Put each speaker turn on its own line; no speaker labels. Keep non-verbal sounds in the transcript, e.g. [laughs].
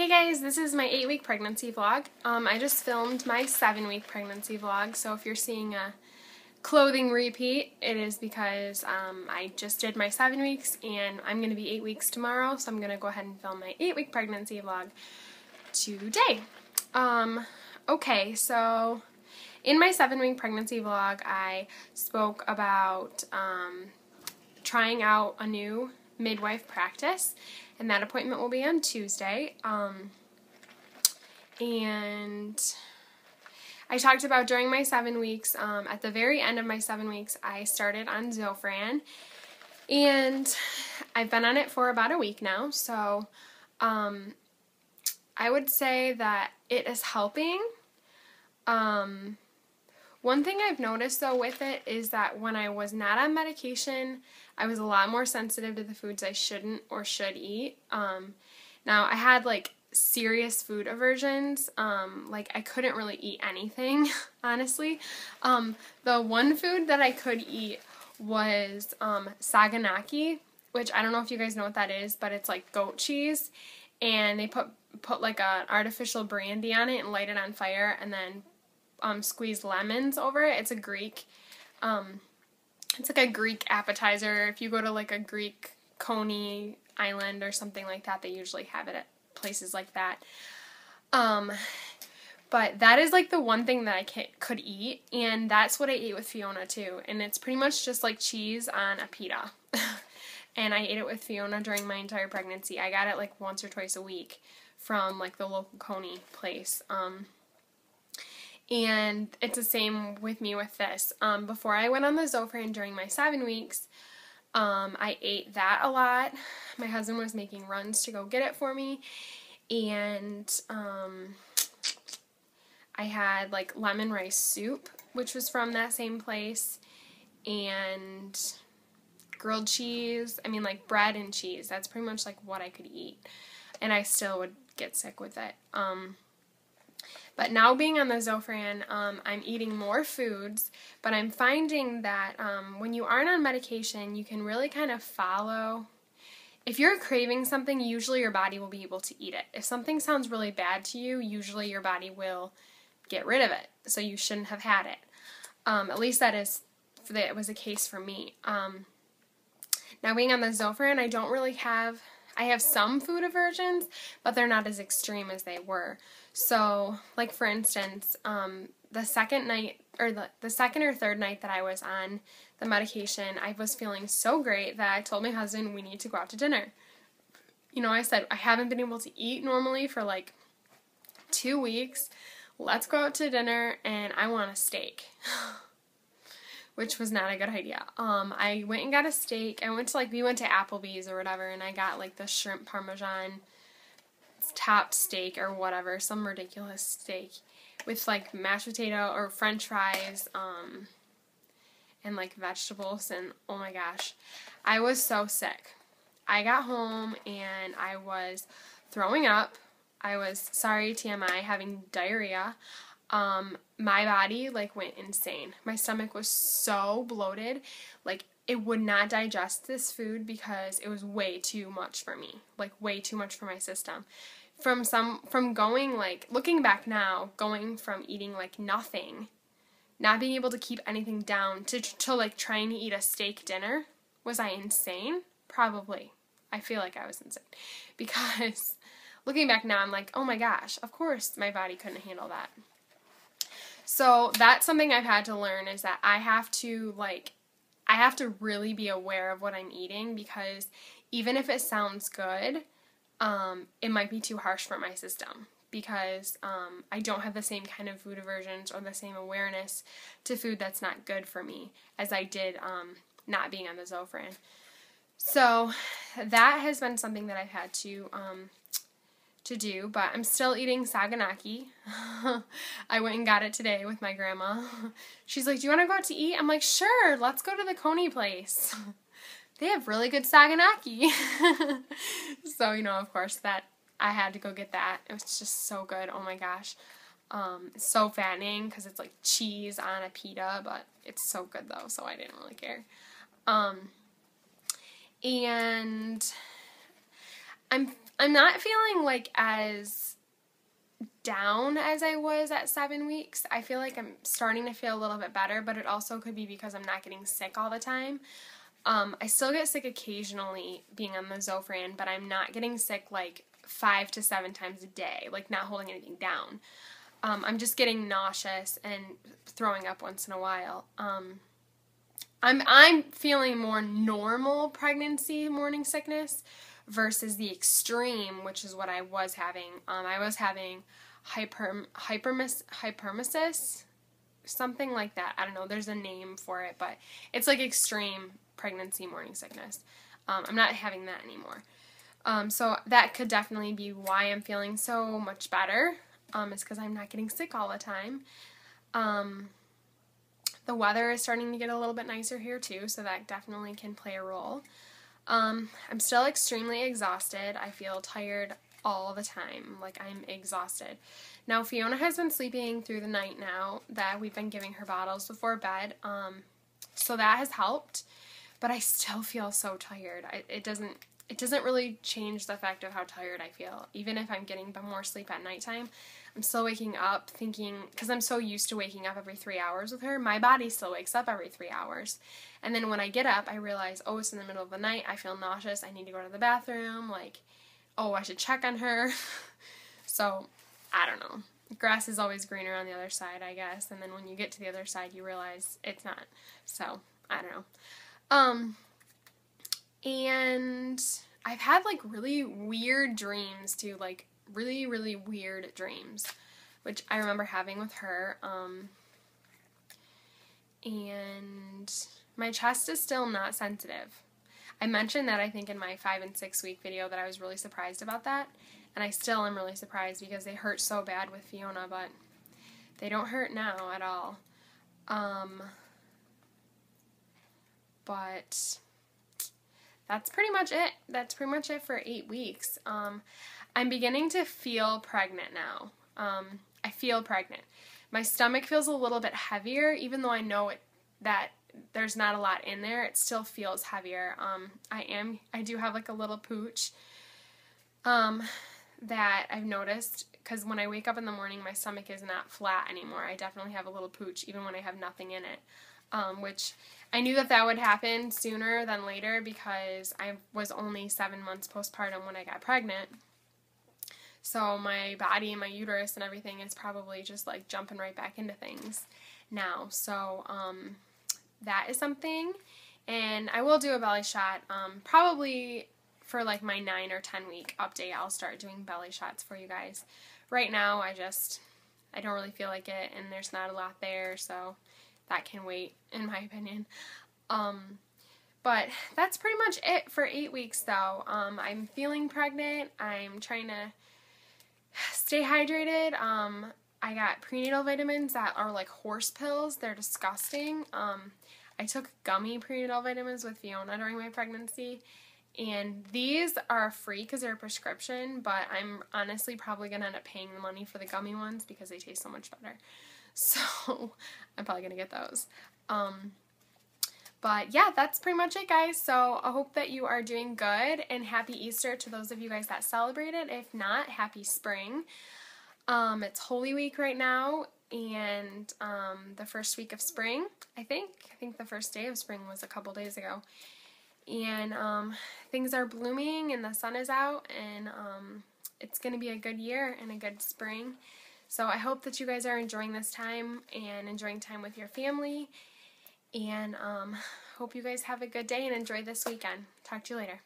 Hey guys, this is my 8 week pregnancy vlog. Um, I just filmed my 7 week pregnancy vlog, so if you're seeing a clothing repeat, it is because um, I just did my 7 weeks and I'm going to be 8 weeks tomorrow, so I'm going to go ahead and film my 8 week pregnancy vlog today. Um, okay, so in my 7 week pregnancy vlog, I spoke about um, trying out a new midwife practice, and that appointment will be on Tuesday. Um, and I talked about during my seven weeks, um, at the very end of my seven weeks, I started on Zofran, and I've been on it for about a week now, so um, I would say that it is helping. Um, one thing I've noticed though with it is that when I was not on medication, I was a lot more sensitive to the foods I shouldn't or should eat. Um, now I had like serious food aversions. Um, like I couldn't really eat anything, [laughs] honestly. Um, the one food that I could eat was um, saganaki, which I don't know if you guys know what that is, but it's like goat cheese, and they put put like an artificial brandy on it and light it on fire, and then um, squeeze lemons over it. It's a Greek, um, it's like a Greek appetizer. If you go to like a Greek Coney Island or something like that, they usually have it at places like that. Um, but that is like the one thing that I could eat, and that's what I ate with Fiona too. And it's pretty much just like cheese on a pita. [laughs] and I ate it with Fiona during my entire pregnancy. I got it like once or twice a week from like the local Coney place. Um, and it's the same with me with this. Um, before I went on the Zofran during my seven weeks, um, I ate that a lot. My husband was making runs to go get it for me, and um, I had like lemon rice soup, which was from that same place, and grilled cheese. I mean, like bread and cheese. That's pretty much like what I could eat, and I still would get sick with it. Um, but now being on the Zofran, um, I'm eating more foods, but I'm finding that um, when you aren't on medication, you can really kind of follow. If you're craving something, usually your body will be able to eat it. If something sounds really bad to you, usually your body will get rid of it. So you shouldn't have had it. Um, at least that is that was a case for me. Um, now being on the Zofran, I don't really have I have some food aversions, but they're not as extreme as they were. So, like for instance, um, the second night or the, the second or third night that I was on the medication, I was feeling so great that I told my husband we need to go out to dinner. You know, I said I haven't been able to eat normally for like two weeks. Let's go out to dinner and I want a steak. [laughs] which was not a good idea. Um, I went and got a steak. I went to like we went to Applebee's or whatever, and I got like the shrimp parmesan topped steak or whatever, some ridiculous steak with like mashed potato or French fries, um, and like vegetables. And oh my gosh, I was so sick. I got home and I was throwing up. I was sorry TMI having diarrhea um, my body like went insane. My stomach was so bloated, like it would not digest this food because it was way too much for me, like way too much for my system. From some from going like looking back now, going from eating like nothing, not being able to keep anything down to to like trying to eat a steak dinner, was I insane? Probably. I feel like I was insane [laughs] because looking back now, I'm like, oh my gosh, of course my body couldn't handle that. So that's something I've had to learn is that I have to like I have to really be aware of what I'm eating because even if it sounds good, um, it might be too harsh for my system because um, I don't have the same kind of food aversions or the same awareness to food that's not good for me as I did um, not being on the Zofran. So that has been something that I've had to um, to do, but I'm still eating saganaki. [laughs] I went and got it today with my grandma. [laughs] She's like, Do you want to go out to eat? I'm like, Sure, let's go to the Coney place. [laughs] they have really good saganaki. so, you know, of course, that I had to go get that. It was just so good. Oh my gosh. Um, so fattening because it's like cheese on a pita, but it's so good though, so I didn't really care. Um, and I'm I'm not feeling like as down as I was at seven weeks. I feel like I'm starting to feel a little bit better, but it also could be because I'm not getting sick all the time. Um, I still get sick occasionally being on the Zofran, but I'm not getting sick like five to seven times a day, like not holding anything down. Um, I'm just getting nauseous and throwing up once in a while. Um, I'm I'm feeling more normal pregnancy morning sickness versus the extreme, which is what I was having. Um, I was having hyper hypermis, hypermesis, something like that. I don't know. There's a name for it, but it's like extreme pregnancy morning sickness. Um, I'm not having that anymore. Um, so that could definitely be why I'm feeling so much better. Um, because I'm not getting sick all the time. Um, the weather is starting to get a little bit nicer here too, so that definitely can play a role. Um, I'm still extremely exhausted. I feel tired all the time. Like I'm exhausted. Now Fiona has been sleeping through the night now that we've been giving her bottles before bed. Um, so that has helped, but I still feel so tired. I, it doesn't it doesn't really change the fact of how tired I feel. Even if I'm getting more sleep at nighttime, I'm still waking up thinking, because I'm so used to waking up every three hours with her, my body still wakes up every three hours. And then when I get up, I realize, oh, it's in the middle of the night, I feel nauseous, I need to go to the bathroom, like, oh, I should check on her. [laughs] so, I don't know. Grass is always greener on the other side, I guess. And then when you get to the other side, you realize it's not. So, I don't know. Um, and I've had like really weird dreams too, like really, really weird dreams, which I remember having with her. Um, and my chest is still not sensitive. I mentioned that I think in my five and six week video that I was really surprised about that. And I still am really surprised because they hurt so bad with Fiona, but they don't hurt now at all. Um, but that's pretty much it. That's pretty much it for eight weeks. Um, I'm beginning to feel pregnant now. Um, I feel pregnant. My stomach feels a little bit heavier, even though I know it that there's not a lot in there. It still feels heavier. Um, I am. I do have like a little pooch. Um, that I've noticed because when I wake up in the morning, my stomach is not flat anymore. I definitely have a little pooch, even when I have nothing in it um, which I knew that that would happen sooner than later because I was only seven months postpartum when I got pregnant. So my body and my uterus and everything is probably just like jumping right back into things now. So um, that is something. And I will do a belly shot um, probably for like my 9 or 10 week update. I'll start doing belly shots for you guys. Right now, I just, I don't really feel like it and there's not a lot there. So that can wait, in my opinion. Um, but that's pretty much it for eight weeks, though. Um, I'm feeling pregnant. I'm trying to stay hydrated. Um, I got prenatal vitamins that are like horse pills. They're disgusting. Um, I took gummy prenatal vitamins with Fiona during my pregnancy. And these are free because they're a prescription, but I'm honestly probably going to end up paying the money for the gummy ones because they taste so much better. [laughs] So I'm probably going to get those. Um, but yeah, that's pretty much it, guys. So I hope that you are doing good and happy Easter to those of you guys that celebrate it. If not, happy spring. Um, it's Holy Week right now and um, the first week of spring, I think. I think the first day of spring was a couple days ago. And um, things are blooming and the sun is out and um, it's going to be a good year and a good spring. So I hope that you guys are enjoying this time and enjoying time with your family. And um, hope you guys have a good day and enjoy this weekend. Talk to you later.